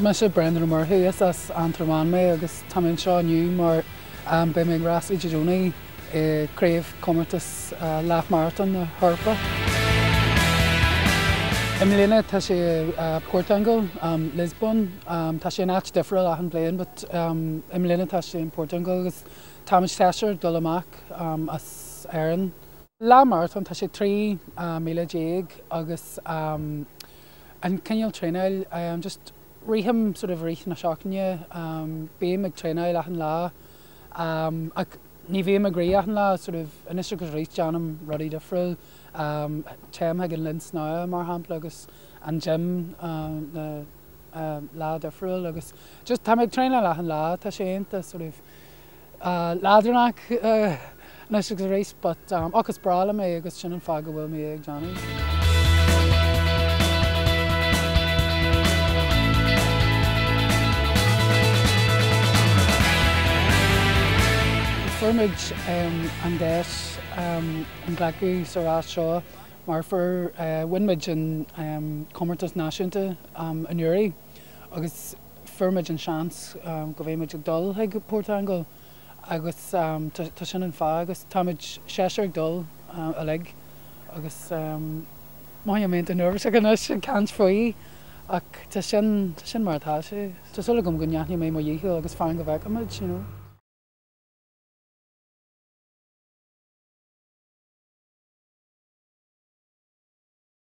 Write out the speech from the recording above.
me se Brendan marthaíos as antraán mé agus tamén seo nniu mar um, be mé rasí deúnaí iréomh commartas uh, leth marathon na thorpa. Emlína tá sé uh, Portangal, um, Lisbon, um, tá sé nát difriil a an bléin, but um, imlína tá in Portangal agus táid teir do amach as airan. Lá marathon tá sé trí uh, míle agus um, an ceal treil just riham sort of rith na seachne um, bé me trena lachan lá um, ac ní bhé a gréachan lá sort of inis agus réit teanam rudí defriil um, tem ag an lins ná mar hapla agus an gem um, na um, lá defriil agus just tam ag trena lachan lá tá sénta sort of uh, ládranach uh, nes agus rééis, but um, agus brala mé agus e, sin an faga bhfuil mé ag Johnny. Formid um, an déis um, an ghlaú sará seo mar fur uh, winmid an um, commertas náisiúnta um, an Uri. Agus firmid an seans um, go bhéimiid ag dul ag go Portangal. Agus um, tá sin an fá agus táid séir dul uh, a le agus um, mai mé an nervvis a gan sin cant foií ach tá sin sin martá sé Tá sola gom gonneachní mé mar dhéú agus fáin go bheith you know.